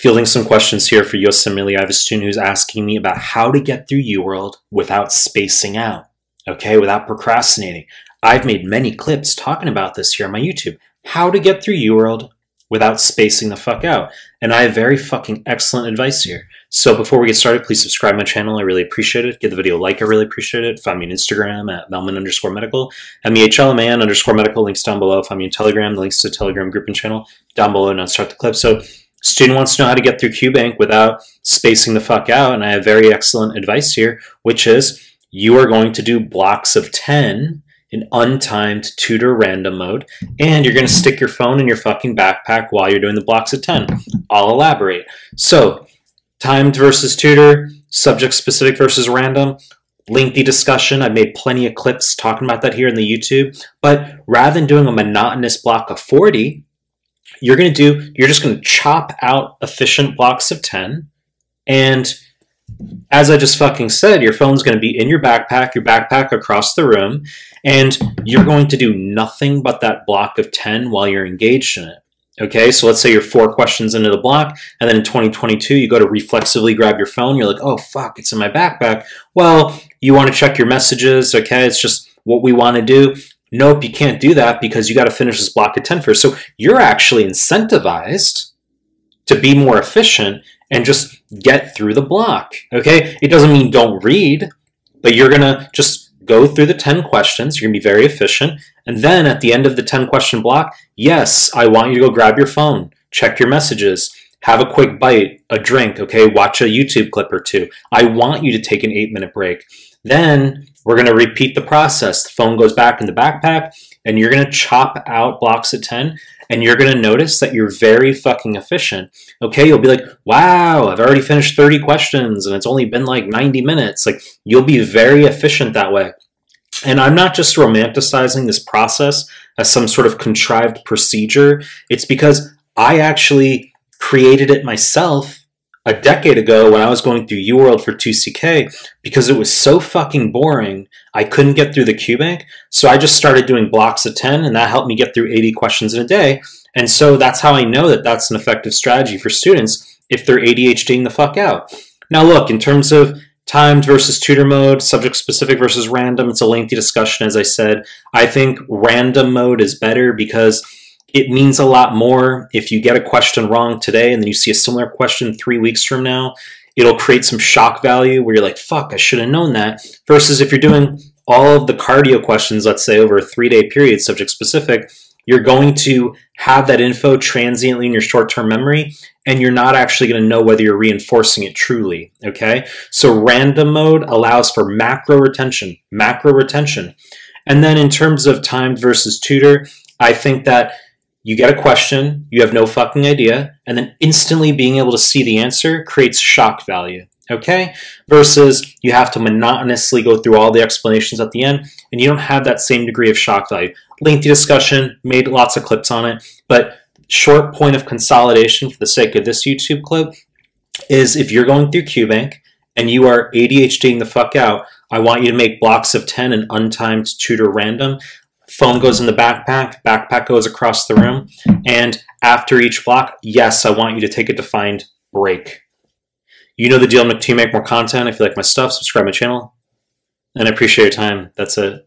Fielding some questions here for Yosemite. I have a student who's asking me about how to get through UWorld without spacing out, okay, without procrastinating. I've made many clips talking about this here on my YouTube. How to get through UWorld without spacing the fuck out. And I have very fucking excellent advice here. So before we get started, please subscribe my channel. I really appreciate it. Give the video a like. I really appreciate it. Find me on Instagram at Mehlman underscore medical. M-E-H-L-M-A-N underscore medical. Links down below. Find me on Telegram. The links to Telegram group and channel down below. And start the clip. So Student wants to know how to get through QBank without spacing the fuck out, and I have very excellent advice here, which is you are going to do blocks of 10 in untimed tutor random mode, and you're going to stick your phone in your fucking backpack while you're doing the blocks of 10. I'll elaborate. So, timed versus tutor, subject specific versus random, lengthy discussion. I've made plenty of clips talking about that here in the YouTube, but rather than doing a monotonous block of 40, you're going to do, you're just going to chop out efficient blocks of 10. And as I just fucking said, your phone's going to be in your backpack, your backpack across the room, and you're going to do nothing but that block of 10 while you're engaged in it. Okay, so let's say you're four questions into the block, and then in 2022, you go to reflexively grab your phone. You're like, oh, fuck, it's in my backpack. Well, you want to check your messages. Okay, it's just what we want to do nope, you can't do that because you got to finish this block at 10 first. So you're actually incentivized to be more efficient and just get through the block. Okay? It doesn't mean don't read, but you're going to just go through the 10 questions. You're going to be very efficient. And then at the end of the 10 question block, yes, I want you to go grab your phone, check your messages, have a quick bite, a drink, okay? Watch a YouTube clip or two. I want you to take an eight minute break. Then we're going to repeat the process. The phone goes back in the backpack, and you're going to chop out blocks of 10, and you're going to notice that you're very fucking efficient. Okay, you'll be like, wow, I've already finished 30 questions, and it's only been like 90 minutes. Like, you'll be very efficient that way. And I'm not just romanticizing this process as some sort of contrived procedure, it's because I actually created it myself a decade ago when I was going through UWorld for 2CK because it was so fucking boring. I couldn't get through the QBank. So I just started doing blocks of 10 and that helped me get through 80 questions in a day. And so that's how I know that that's an effective strategy for students if they're ADHDing the fuck out. Now look, in terms of timed versus tutor mode, subject specific versus random, it's a lengthy discussion as I said. I think random mode is better because it means a lot more if you get a question wrong today and then you see a similar question three weeks from now. It'll create some shock value where you're like, fuck, I should have known that. Versus if you're doing all of the cardio questions, let's say over a three day period, subject specific, you're going to have that info transiently in your short term memory and you're not actually going to know whether you're reinforcing it truly. Okay. So random mode allows for macro retention, macro retention. And then in terms of timed versus tutor, I think that you get a question, you have no fucking idea, and then instantly being able to see the answer creates shock value. Okay? Versus you have to monotonously go through all the explanations at the end, and you don't have that same degree of shock value. Lengthy discussion, made lots of clips on it, but short point of consolidation for the sake of this YouTube clip is if you're going through QBank and you are ADHDing the fuck out, I want you to make blocks of 10 and untimed tutor random phone goes in the backpack, backpack goes across the room, and after each block, yes, I want you to take a defined break. You know the deal, make more content. If you like my stuff, subscribe my channel. And I appreciate your time. That's it.